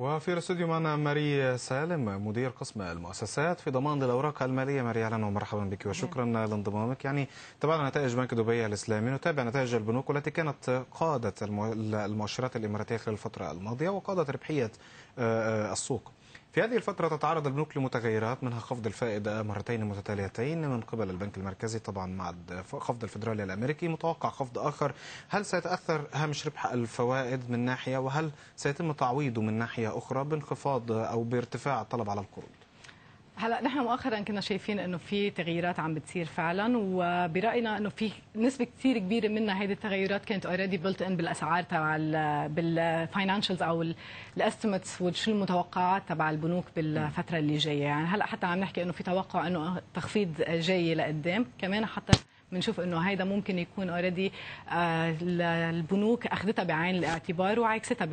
وفي الاستوديو معنا ماري سالم مدير قسم المؤسسات في ضمان الأوراق المالية. ماري أهلا ومرحبا بك وشكرا لانضمامك. يعني تابعنا نتائج بنك دبي الإسلامي نتابع نتائج البنوك والتي كانت قادت المؤشرات الإماراتية خلال الفترة الماضية وقادت ربحية السوق. في هذه الفترة تتعرض البنوك لمتغيرات منها خفض الفائدة مرتين متتاليتين من قبل البنك المركزي طبعا مع خفض الفدرالي الأمريكي متوقع خفض آخر هل سيتأثر هامش ربح الفوائد من ناحية وهل سيتم تعويضه من ناحية أخرى بانخفاض أو بارتفاع الطلب على القروض؟ هلا نحن مؤخرا كنا شايفين إنه في تغيرات عم بتصير فعلا وبرأينا إنه في نسبة كثير كبيرة منها هذه التغيرات كانت already built in بالأسعار تبع بال financials أو ال estimates وشو المتوقعات تبع البنوك بالفترة اللي جاية. يعني هلا حتى عم نحكي إنه في توقع إنه تخفيض جاي لقدام. كمان حتى بنشوف إنه هيدا ممكن يكون اوريدي البنوك أخذتها بعين الاعتبار وعكستها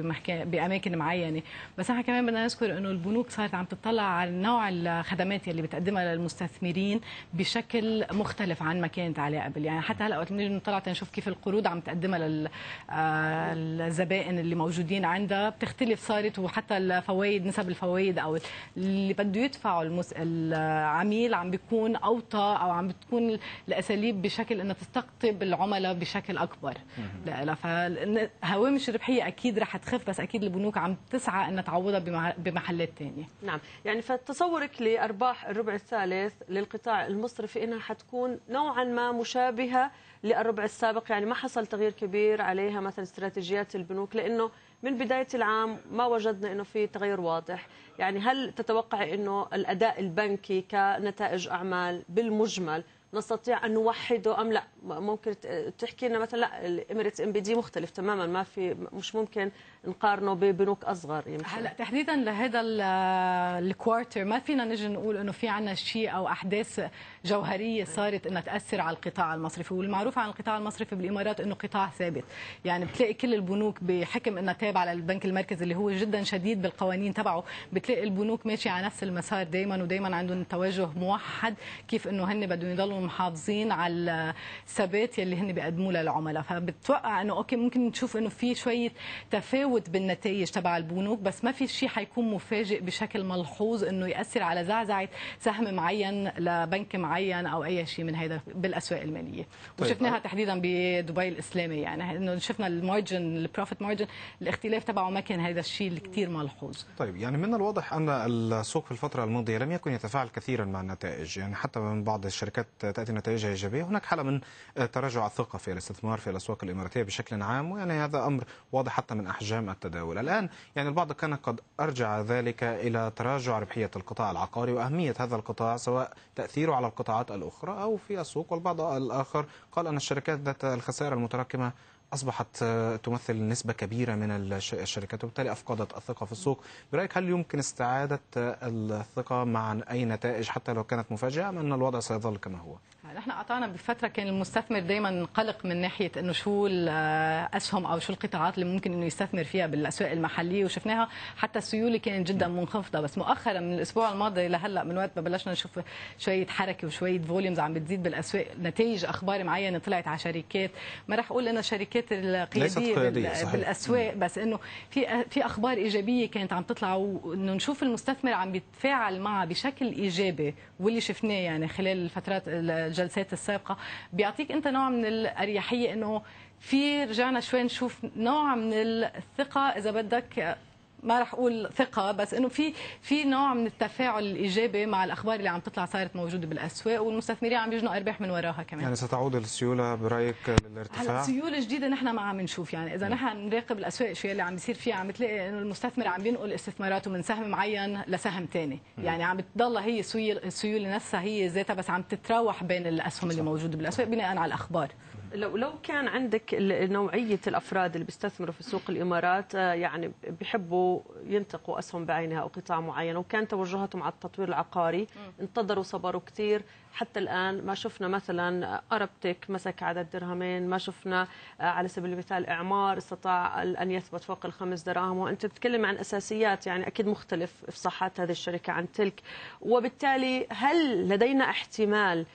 بأماكن معينة بس إحنا كمان بدنا نذكر إنه البنوك صارت عم تطلع على نوع الخدمات اللي بتقدمها للمستثمرين بشكل مختلف عن ما كانت عليه قبل يعني حتى هلأ وقت بنيجي نطلع تنشوف كيف القروض عم تقدمها للزبائن اللي موجودين عندها بتختلف صارت وحتى الفوائد نسب الفوائد أو اللي بده يدفعه. العميل عم بيكون أوطى أو عم بتكون الأساليب بشكل انها تستقطب العملاء بشكل أكبر. لا فهوامش الربحيه أكيد رح تخف بس أكيد البنوك عم تسعى إنها تعوضها بمحلات ثانية نعم. يعني فتصورك لأرباح الربع الثالث للقطاع المصرفي إنها حتكون نوعا ما مشابهة للربع السابق. يعني ما حصل تغيير كبير عليها مثلا استراتيجيات البنوك لأنه من بداية العام ما وجدنا إنه في تغير واضح. يعني هل تتوقع إنه الأداء البنكي كنتائج أعمال بالمجمل نستطيع أن نوحده أم لا؟ ممكن تحكي لنا مثلا لا ال Emirates NBD مختلف تماما ما في مش ممكن نقارنه ببنوك أصغر يمكن. هلا تحديدا لهذا ال quarter ما فينا نجي نقول إنه في عندنا شيء أو أحداث جوهرية صارت إنها تأثر على القطاع المصرفي. والمعروف عن القطاع المصرفي بالإمارات إنه قطاع ثابت. يعني بتلاقي كل البنوك بحكم إنها تابعة للبنك المركزي اللي هو جدا شديد بالقوانين تبعه بتلاقي البنوك ماشية على نفس المسار دائما ودائما عندهم توجه موحد كيف إنه هن بدهم يضلوا محافظين على الثبات يلي هن بيقدموه للعملاء. فبتوقع إنه okay ممكن نشوف إنه في شوية تفاوت بالنتائج تبع البنوك بس ما في شيء حيكون مفاجئ بشكل ملحوظ إنه يأثر على زعزعة سهم معين لبنك معين أو أي شيء من هذا بالأسواق المالية. طيب. وشفناها تحديدا بدبي الإسلامي يعني إنه شفنا ال margin ال profit margin الاختلاف تبعه ما كان هذا الشيء كثير ملحوظ. طيب يعني من الواضح أن السوق في الفترة الماضية لم يكن يتفاعل كثيرا مع النتائج. يعني حتى من بعض الشركات تأتي نتائجها إيجابية. هناك حالة من تراجع الثقة في الاستثمار في الأسواق الإماراتية بشكل عام ويعني هذا أمر واضح حتى من أحجام التداول. الآن يعني البعض كان قد أرجع ذلك إلى تراجع ربحية القطاع العقاري وأهمية هذا القطاع سواء تأثيره على القطاعات الأخرى أو في السوق. والبعض الآخر قال أن الشركات ذات الخسائر المتراكمة أصبحت تمثل نسبة كبيرة من الشركات وبالتالي أفقدت الثقة في السوق. برأيك هل يمكن استعادة الثقة مع أي نتائج حتى لو كانت مفاجئة أم أن الوضع سيظل كما هو؟ نحن قطعنا بفترة كان المستثمر دائما قلق من ناحية إنه شو الاسهم أو شو القطاعات اللي ممكن إنه يستثمر فيها بالأسواق المحلية وشفناها حتى السيولة كانت جدا منخفضة. بس مؤخرا من الأسبوع الماضي لهلأ من وقت ما بلشنا نشوف شوية حركة وشوية فوليومز عم بتزيد بالأسواق. نتائج أخبار معينة طلعت على شركات. ما راح أقول انها الشركات القيادية بالأسواق بس إنه في في أخبار إيجابية كانت عم تطلع وإنه نشوف المستثمر عم بيتفاعل معها بشكل إيجابي واللي شفناه يعني خلال الفترات الجلسات السابقة. بيعطيك أنت نوع من الأريحية إنه في رجعنا شوي نشوف نوع من الثقة. إذا بدك ما راح أقول ثقة بس إنه في في نوع من التفاعل الإيجابي مع الأخبار اللي عم تطلع صارت موجودة بالأسواق والمستثمرين عم يجنوا أرباح من وراها كمان. يعني ستعود السيولة برأيك للارتفاع؟ هلا سيوله جديده نحن ما عم نشوف يعني إذا نحن نراقب الأسواق شو اللي عم بيصير فيها عم بتلاقي إنه المستثمر عم بينقل استثماراته من سهم معين لسهم ثاني يعني عم بتضلها هي السيولة نفسها هي ذاتها بس عم تتراوح بين الأسهم اللي موجودة بالأسواق بناء على الأخبار. لو لو كان عندك نوعية الأفراد اللي بيستثمروا في سوق الإمارات يعني بيحبوا ينتقوا أسهم بعينها أو قطاع معين وكان توجهاتهم على التطوير العقاري. انتظروا صبروا كثير. حتى الآن ما شفنا مثلا أربتك مسك عدد درهمين ما شفنا على سبيل المثال إعمار استطاع أن يثبت فوق الخمس دراهم. وأنت تتكلم عن أساسيات يعني أكيد مختلف افصاحات هذه الشركة عن تلك. وبالتالي هل لدينا احتمال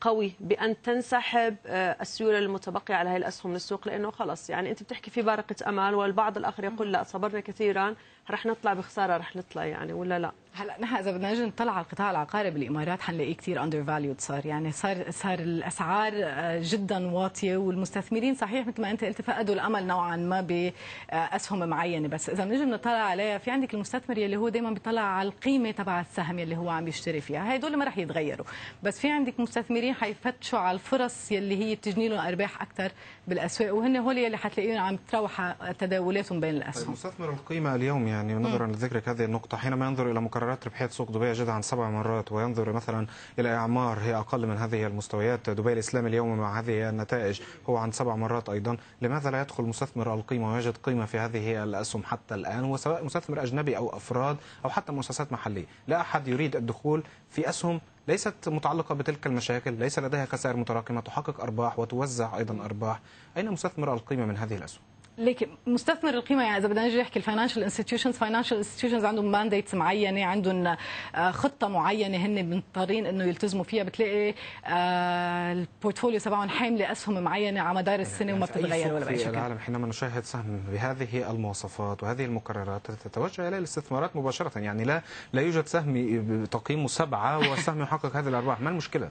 قوي بأن تنسحب آه، السيولة المتبقية على هذه الأسهم من السوق لأنه خلص. يعني أنت بتحكي في بارقة امل والبعض الآخر يقول لا صبرنا كثيرا رح نطلع بخسارة رح نطلع يعني ولا لا؟ هلا نحن إذا بدنا نجي نطلع على القطاع العقاري بالإمارات حنلاقيه كثير undervalued صار. يعني صار صار الأسعار آه، جدا واطية والمستثمرين صحيح مثل ما أنت قلت فقدوا الأمل نوعا ما بأسهم معينة. بس إذا بنجي بنطلع عليها في عندك المستثمر يلي هو دائما بيطلع على القيمة تبع السهم يلي هو عم يشتري فيها. هدول ما رح يتغيروا. بس في عندك مستثمرين حيفتشوا على الفرص يلي هي بتجني لهم أرباح أكثر بالأسواق وهن هول يلي حتلاقيهم عم تروح تداولاتهم بين الأسهم. مستثمر القيمة اليوم يعني نظرا لذكرك هذه النقطة حينما ينظر إلى مقررات ربحية سوق دبي يجد عن سبع مرات وينظر مثلا إلى إعمار هي أقل من هذه المستويات. دبي الإسلامي اليوم مع هذه النتائج هو عن سبع مرات أيضا. لماذا لا يدخل مستثمر القيمة ويجد قيمة في هذه الأسهم حتى الآن؟ وسواء مستثمر أجنبي أو أفراد أو حتى مؤسسات محلية. لا أحد يريد الدخول في أسهم ليست متعلقة بتلك المشاكل ليس لديها خسائر متراكمة تحقق أرباح وتوزع أيضا أرباح. أين مستثمر القيمة من هذه الأسهم؟ لكن مستثمر القيمة يعني إذا بدنا نجي نحكي ال financial institutions financial institutions عندهم mandates معينة عندهم آه، خطة معينة هن مضطرين إنه يلتزموا فيها. بتلاقي آه، ال portfolio تبعهم حاملة أسهم معينة على مدار السنة يعني وما بتتغير ولا بأي شكل. العالم حينما نشاهد سهم بهذه المواصفات وهذه المكررات تتوجه اليه الاستثمارات مباشرة. يعني لا لا يوجد سهم تقييمه سبعة والسهم يحقق هذه الأرباح. ما المشكلة؟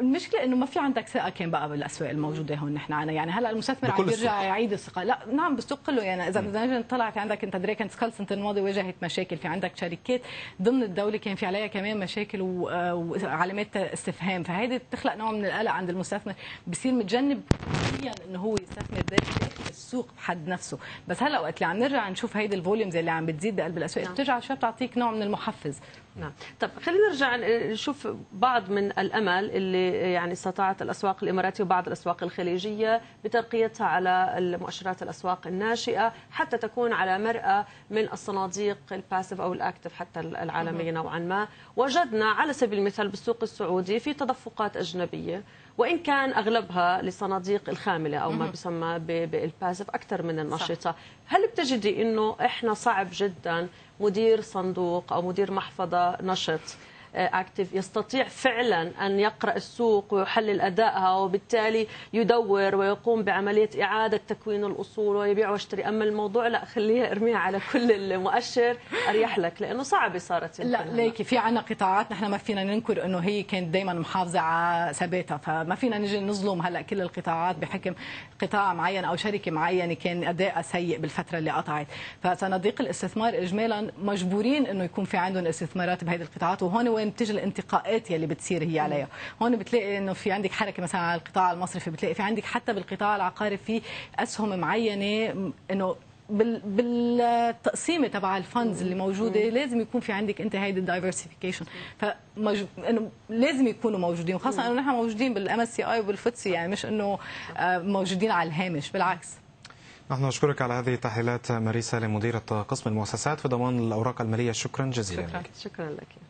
المشكلة إنه ما في عندك ثقة كان بقى بالأسواق الموجودة هون نحن. عنا يعني هلأ المستثمر عم يرجع يعيد الثقة. لا نعم بالسوق كله. يعني إذا بدنا في عندك أنت دريكن سكال السنة الماضيه واجهت مشاكل. في عندك شركات ضمن الدولة كان في عليها كمان مشاكل وعلامات استفهام. فهيدي بتخلق نوع من القلق عند المستثمر. بصير متجنب إنه هو يستثمر داخل السوق بحد نفسه. بس هلا وقت اللي عم نرجع نشوف هيدي الفوليومز اللي عم بتزيد بقلب الأسواق. نعم. بترجع شوي بتعطيك نوع من المحفز؟ نعم. طب خلينا نرجع نشوف بعض من الأمل اللي يعني استطاعت الأسواق الإماراتية وبعض الأسواق الخليجية بترقيتها على المؤشرات الأسواق الناشئة حتى تكون على مرأى من الصناديق ال passive أو ال active حتى العالمية نوعا ما. وجدنا على سبيل المثال بالسوق السعودي في تدفقات أجنبية. وإن كان أغلبها لصناديق الخاملة أو ما بيسمى بال passive أكثر من النشطه هل بتجدي إنه إحنا صعب جدا مدير صندوق أو مدير محفظة نشط اكتف يستطيع فعلا أن يقرأ السوق ويحلل أدائها وبالتالي يدور ويقوم بعملية إعادة تكوين الأصول ويبيع ويشتري. أما الموضوع لا خليها ارميها على كل المؤشر. أريح لك لأنه صعبه صارت لا ليكي في عنا قطاعات نحن ما فينا ننكر إنه هي كانت دائما محافظة على ثباتها. فما فينا نجي نظلم هلأ كل القطاعات بحكم قطاع معين أو شركة معينة كان ادائها سيء بالفترة اللي قطعت. فصناديق الاستثمار اجمالا مجبورين إنه يكون في عندهم استثمارات بهذه القطاعات وهون وين بتيجي الانتقاءات يلي بتصير هي عليها. هون بتلاقي إنه في عندك حركة مثلا على القطاع المصرفي بتلاقي في عندك حتى بالقطاع العقاري في أسهم معينة إنه بالتقسيمة تبع ال funds اللي موجودة لازم يكون في عندك انت هيدي ال diversification فمج... إنه لازم يكونوا موجودين وخاصة إنه نحن موجودين بال MSCI وبال FTSE يعني مش إنه آه، موجودين على الهامش بالعكس. نحن نشكرك على هذه التحليلات ماريسا لمديرة قسم المؤسسات في ضمان الأوراق المالية. شكرا جزيلا شكرا, شكرا لك.